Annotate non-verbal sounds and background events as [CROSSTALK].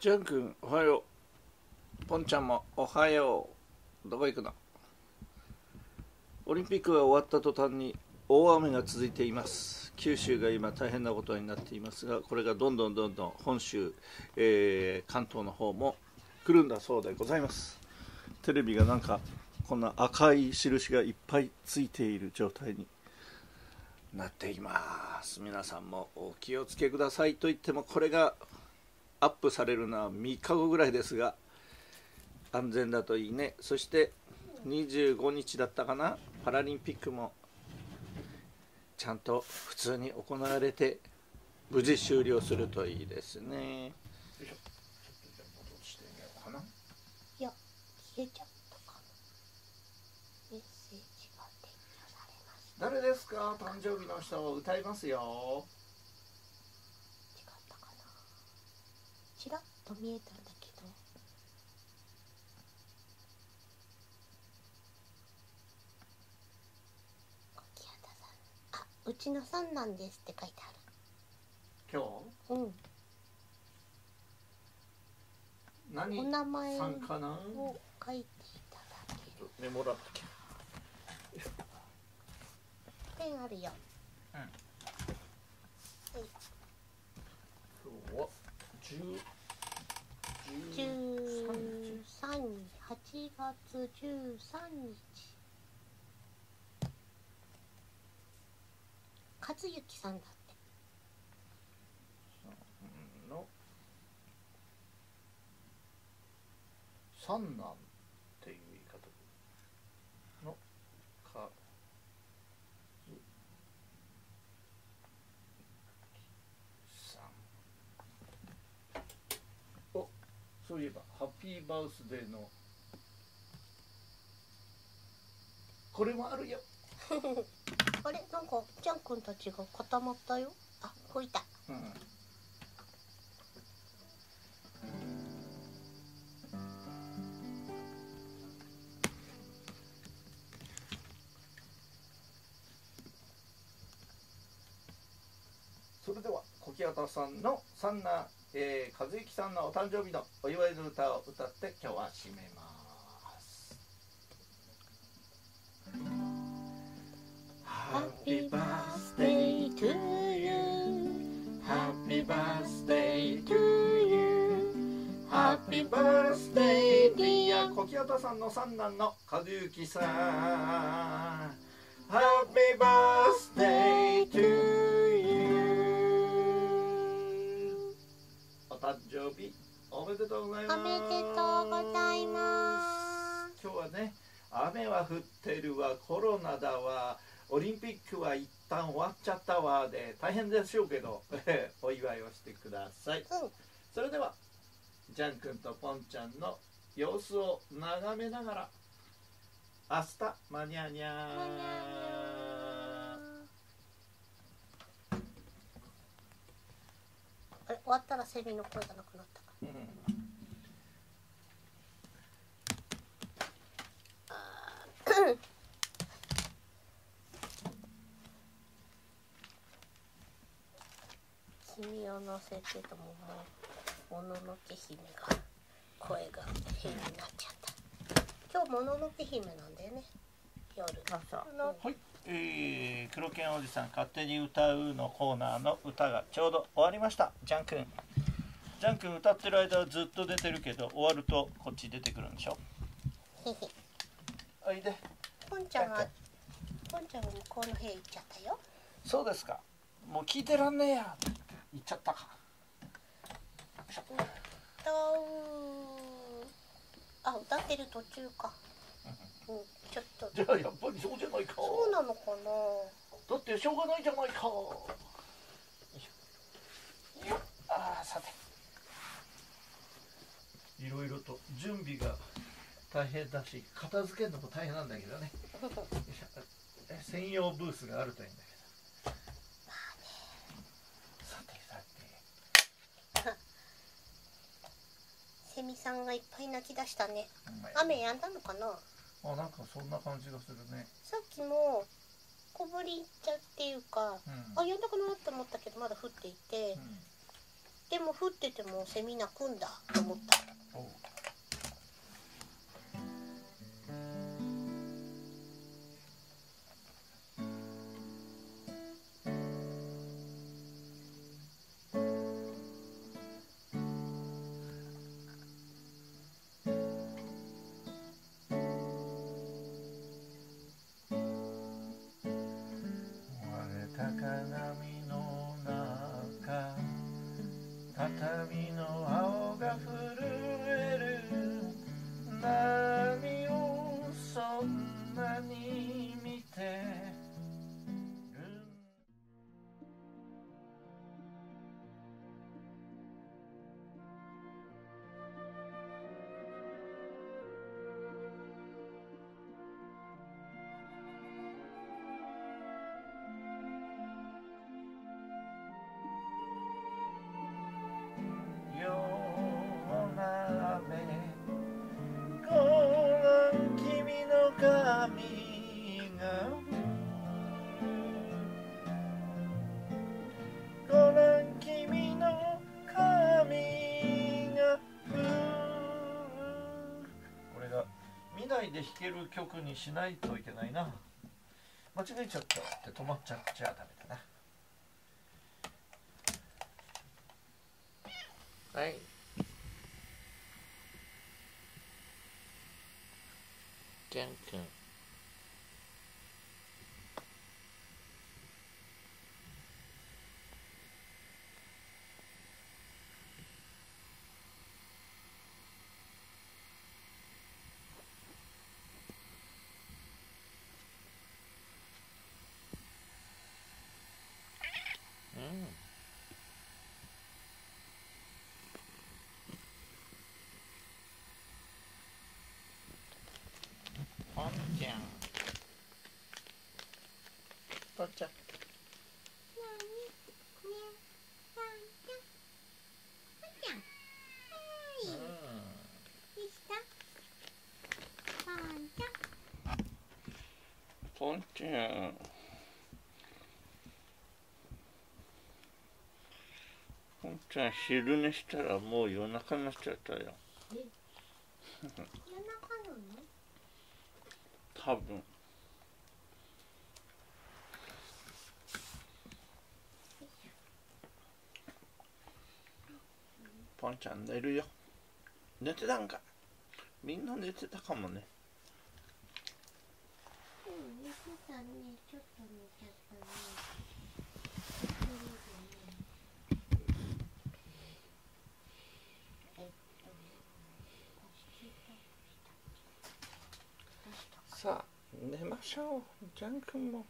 ジャン君おはよう。ポンちゃんもおはよう。どこ行くの？オリンピックが終わった途端に大雨が続いています。九州が今大変なことになっていますがこれがどんどんどんどん本州、えー関東の方も来るんだそうでございます。テレビがなんかこんな赤い印がいっぱいついている状態になっています。皆さんもお気をつけくださいと言ってもこれがアップされるのは3日後ぐらいですが安全だといいね。そして25日だったかな。パラリンピックもちゃんと普通に行われて無事終了するといいですね。いや、消えちゃったかな。メッセージが撤去されました。誰ですか？誕生日の人を歌いますよ違ったかな。ちらっと見えたんだけど。小木畑さん。あ、うちの三男ですって書いてあ今日る。うん。何お名前さんかなを書いていただける。メモらっときゃペンあるよ。うんはい。今日は10 13日、8月13日。和幸さんだって。の三男っていう言い方のかずさんおそういえばハッピーバースデーのこれもあるよ [LAUGHS] あれ、なんか、ジャン君たちが固まったよ。あ、こういた。うんそれでは小木畑さんの三男、えー、和之さんのお誕生日のお祝いの歌を歌って今日は締めます。Happy birthday to you Happy birthday to you Happy birthday dear 小木畑さんの三男の和幸さん Happy birthday to you 生日おめでとうございます。おめでとうございます。今日はね雨は降ってるわコロナだわ。オリンピックは一旦終わっちゃったわ。で大変でしょうけど [LAUGHS] お祝いをしてください。うん。それではジャン君とポンちゃんの様子を眺めながら明日マニャニャまにゃーあれ、終わったらセミの声がなくなった。うん君を乗せてとももう。もののけ姫が声が変になっちゃった。今日もののけ姫なんだよね。夜。あそう。はい、えー、黒剣おじさん勝手に歌うのコーナーの歌がちょうど終わりました。ジャン君。ジャン君歌ってる間はずっと出てるけど終わるとこっち出てくるんでしょ？おいで。ポンちゃんがポンちゃんが向こうの部屋行っちゃったよ。そうですか。もう聞いてらんねえや。って言っちゃったか。あ歌ってる途中かうんちょっと。じゃあやっぱりそうじゃないか。そうなのかな。だってしょうがないじゃないか。ああさて。いろいろと準備が大変だし片付けるのも大変なんだけどね。よいしょえ専用ブースがあるといいんだけど。さてさて。[LAUGHS] セミさんがいっぱい泣き出したね。雨止んだのかなあなんかそんな感じがするね。さっきも小降りちゃっていうか、うん。あやんだかなと思ったけどまだ降っていて、うん。でも降っててもセミ鳴くんだと思った割れで弾ける曲にしないといけないな間違えちゃったって止まっちゃっちゃダメだなはい。じゃんくん。うん。ポンちゃん。ポンちゃん。ポンちゃん。ポンちゃん昼寝したらもう夜中になっちゃったよ。夜中なの？多分。ポンちゃん寝るよ。寝てたんか。みんな寝てたかもね。さあ、寝ましょう。ジャン君も。